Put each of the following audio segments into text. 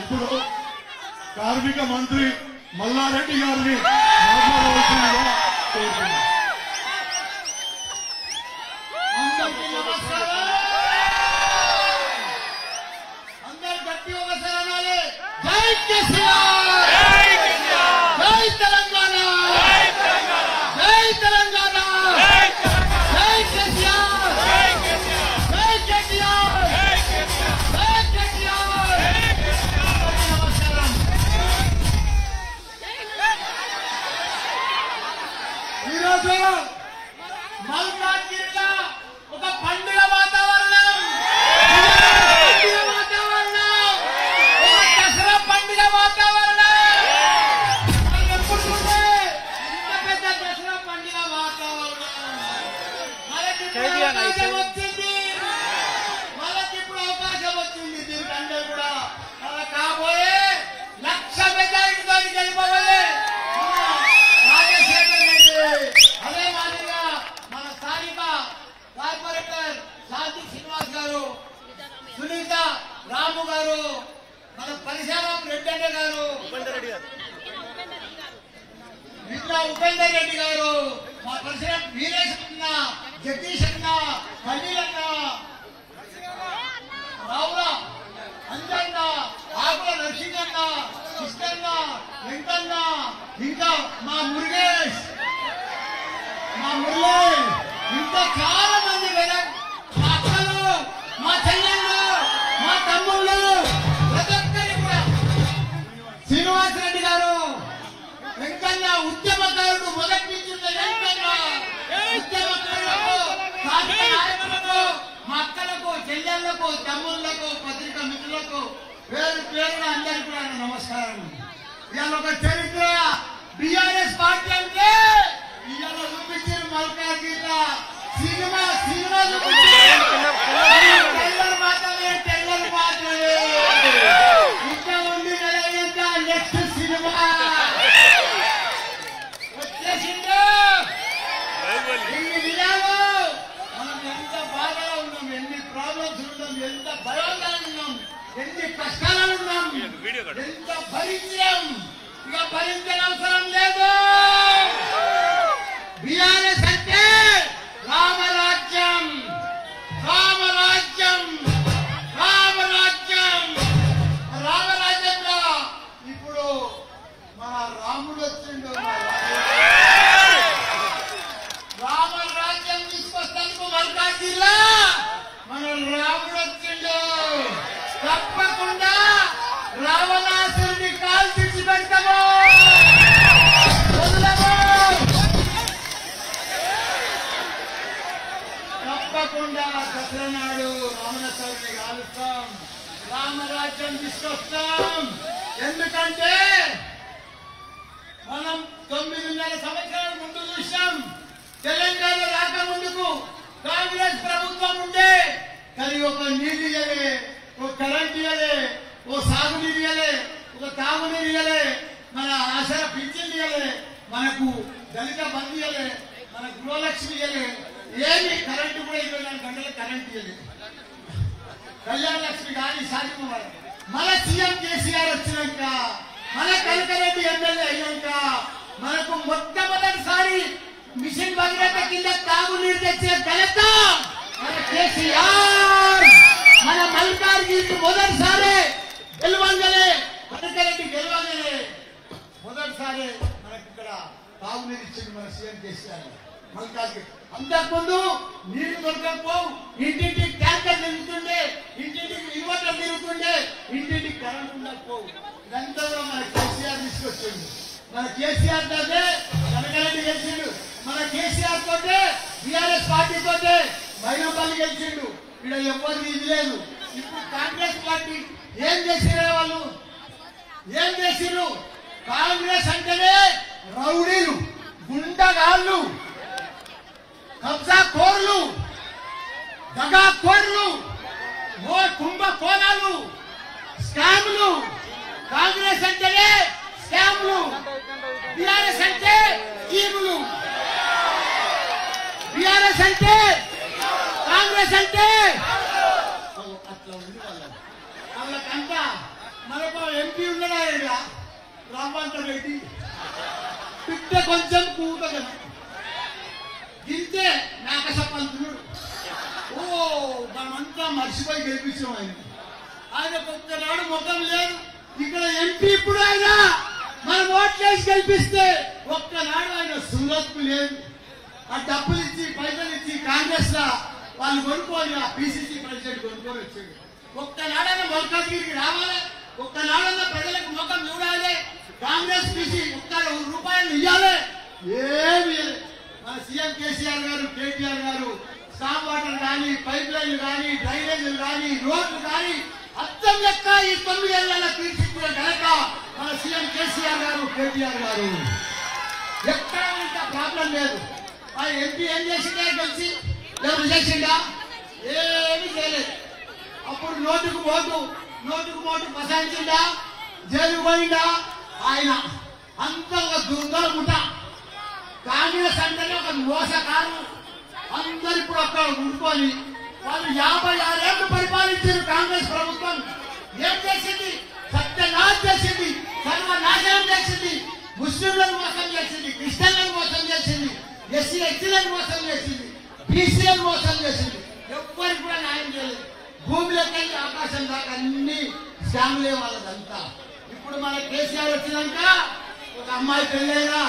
ఇప్పుడు కార్మిక మంత్రి మల్లారెడ్డి గారిని మాట్లాడవలసిందిగా కోరుతున్నాను. అందరికీ అందరు గట్టి ఒకసారి జై కేసీఆర్ శాంతి శ్రీనివాస్ గారు సునీత రాము గారు మన పరిశాలం రెడ్డి అన్న గారు. ఇట్లా ఉపేందర్ రెడ్డి గారు మా పరిసరం వీరేష్ అన్న జగదీష్ అన్న ఖలీల్ అన్న రావుల అంజన్న ఆకుల నరసింహన్న కృష్ణన్న వెంకన్న ఇంకా మా మురుగేష్ మా మురళి ఉద్యమకారుడు మొదటి నుంచి మా అక్కలకు చెల్లెళ్ళకు తమ్ముళ్ళకు పత్రికా మిత్రులకు పేరు పేరున అందరికీ కూడా నమస్కారం. ఇవాళ ఒక చరిత్ర. బిఆర్ఎస్ పార్టీ అంటే ఇవాళ చూపించిన మల్కాజ్గిరిల సినిమా సినిమా చూపించారు ఎంత భయంగా ఉన్నాం ఎన్ని కష్టాలు ఉన్నాం ఎంత భరించాం ఇక భరించిన అవసరం లేదు. కాంగ్రెస్ ప్రభుత్వం ఉండే కానీ ఒక నీళ్ళు ఇయ్యలే ఒక కరెంట్ ఇయ్యలే ఓ సాగునీరు ఇవ్వలే ఒక తాగునీరు ఇయ్యలే మన ఆశల పింఛన్లు ఇవ్వలే మనకు దళిత బంధు ఇవ్వలే మన గృహలక్ష్మి ఇయ్యలే ఏమి కరెంటు కూడా ఇరవై నాలుగు గంటల కరెంట్ ఇయ్యలే కళ్యాణ లక్ష్మి కానీ సాధ్యమవ్వాలి. మన సీఎం కేసీఆర్ వచ్చినాక మన కనకరెడ్డి ఎమ్మెల్యే అయ్యాక మనకు మొట్టమొదటిసారి మిషన్ భగీరథ కింద తాగునీరు తెచ్చిన ఘనత మన కేసీఆర్. మన మల్కార్గిరి మొదటిసారి గెలవంగలే కనకరెడ్డి గెలవంగలే మొదటిసారి మనకి ఇక్కడ తాగునీరు ఇచ్చింది మన సీఎం కేసీఆర్. మల్కాజ్గిరి అంతకుముందు నీరు దొరకకపోవు ఇంటింటి ట్యాంకర్ తిరుగుతుండే ఇంటింటికి ఇన్వర్టర్ తిరుగుతుండే ఇంటింటికి కరెంట్ ఉండకపోవు ఇదంతా మన కేసీఆర్ తీసుకొచ్చింది మన కేసీఆర్ తోటే కనకరెడ్డి చేసిండు. మన కేసీఆర్ తోటే బీఆర్ఎస్ పార్టీ తోటే మైనపల్లి గెలిచిండు. ఇక్కడ ఎవరిది ఇది లేదు. ఇప్పుడు కాంగ్రెస్ పార్టీ ఏం చేసిరా వాళ్ళు? ఏం చేసిర్రు? కాంగ్రెస్ అంటేనే రౌడీలు గుండగాళ్ళు కబ్జా కోర్లు దగా కోర్లు ఓ కుంభ కోణాలు స్కామ్లు. కాంగ్రెస్ అంటేనే స్కామ్లు. బీఆర్ఎస్ అంటే స్కీములు. బీఆర్ఎస్ అంటే? కాంగ్రెస్ అంటే? ఓ, అట్లా ఉంది వాళ్ళ వాళ్ళకంతా మనకు ఎంపీ ఉండడా ఈడ? రెడ్డి పిట్ట కొంచెం కూతగన గింతే నాకసపంతుడు ఓ మనమంతా మర్చిపోయి గెలిపించాం ఆయన. ఆయనకు ఒక్కనాడు ముఖం లేదు. ఇక్కడ ఎంపీ ఇప్పుడు ఆయన మనం ఓట్లేసి గెలిపిస్తే ఒక్కనాడు ఆయన సులత్ లేదు. ఆ డబ్బులు ఇచ్చి పైసలు ఇచ్చి కాంగ్రెస్ లా వాళ్ళు కొనుక్కొని ఆ బీసీసీ ప్రెసిడెంట్ కొనుక్కొని వచ్చాడు ఒక్కనాడైనా మల్కాజ్గిరికి రావాలి. ఒక్కనాడైనా ప్రజలకు ముఖం చూడాలి. కాంగ్రెస్ పిసి ఒక్క రూపాయలు ఇవ్వాలి ఏమి మన సీఎం కేసీఆర్ గారు కేటీఆర్ గారు స్టాప్ వాటర్ కానీ పైప్ లైన్లు కానీ డ్రైనేజీలు కానీ రోడ్లు కానీ అర్థం లెక్క ఈ తొమ్మిదేళ్ళ తీర్చిదిద్దిన ఘనత మన సీఎం కేసీఆర్ గారు కేటీఆర్ గారు. ఎక్కడ ఇంత ప్రాబ్లం లేదు. ఆ ఎంపీ ఏం చేసిండే కలిసి ఎవరు చేసిండా ఏమి చేయలేదు. అప్పుడు నోటుకు ఓటు నోటుకు ఓటు ప్రసాదించిండా? జైలు పోయిందా ఆయన. అంత ఒక దుర్గల ముఠ. కాంగ్రెస్ అంటేనే ఒక మోసకారు అందరు ఇప్పుడు అక్కడ ఉండుకొని వాళ్ళు యాభై ఆరేళ్ళు పరిపాలించారు కాంగ్రెస్ ప్రభుత్వం. ఏం చేసింది? సత్యనాశ చేసింది సర్వనాశనం చేసింది ముస్లింలను మోసం చేసింది క్రిస్టియన్లను మోసం చేసింది. ఎస్సీ ఎస్సీలను మోసం చేసింది బీసీలను మోసం చేసింది. ఎవ్వరికి కూడా న్యాయం చేయలేదు. భూమిలోకి ఆకాశం దాకా అన్ని శ్యాములే వాళ్ళదంతా. ఇప్పుడు మన కేసీఆర్ వచ్చినాక ఒక అమ్మాయి పెళ్ళైనా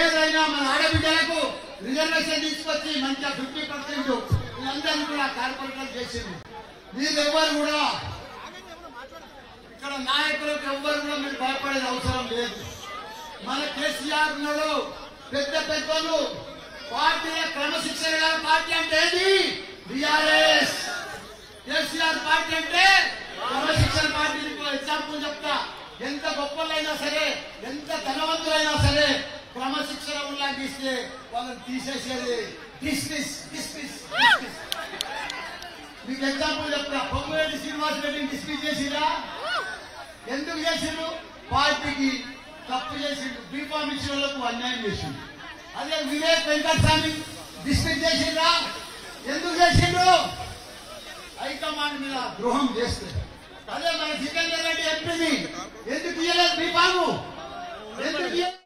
ఏదైనా మన ఆడబిడ్డలకు రిజర్వేషన్ తీసుకొచ్చి మంచిగా ఫిఫ్టీ పర్సెంట్ వీళ్ళందరూ కూడా కార్పొరేటర్ చేసింది. మీరెవ్వరు కూడా ఇక్కడ నాయకులకు ఎవ్వరు కూడా మీరు భయపడేది అవసరం లేదు. మన కేసీఆర్ ఉన్నాడు పెద్ద పెద్దలు పార్టీ క్రమశిక్షణ గల పార్టీ అంటే ఏది? బిఆర్ఎస్. కేసీఆర్ పార్టీ అంటే క్రమశిక్షణ పార్టీ. ఎగ్జాంపుల్ చెప్తా. ఎంత గొప్పలైనా సరే ఎంత ధనవంతులైనా సరే క్రమశిక్షణ ఉల్లంఘిస్తే వాళ్ళని తీసేసేది. డిస్మిస్ డిస్మిస్ మీకు ఎగ్జాంపుల్ చెప్తా. పొంగురెడ్డి శ్రీనివాస్ రెడ్డిని డిస్మిస్ చేసిరా? ఎందుకు చేసిండ్రు పార్టీకి తప్పు చేసిండు. బీఫామ్ ఇచ్చిన వాళ్ళకు అన్యాయం చేసిండు. అదే వివేక్ వెంకటస్వామి డిస్మిస్ చేసిండ్రా? ఎందుకు చేసిండు? హైకమాండ్ మీద ద్రోహం చేస్తే. అదే మన జితేందర్ రెడ్డి ఎంపీని. ఎందుకు ఇయ్యలేదు బీఫాము ఎందుకు ఇయ్య-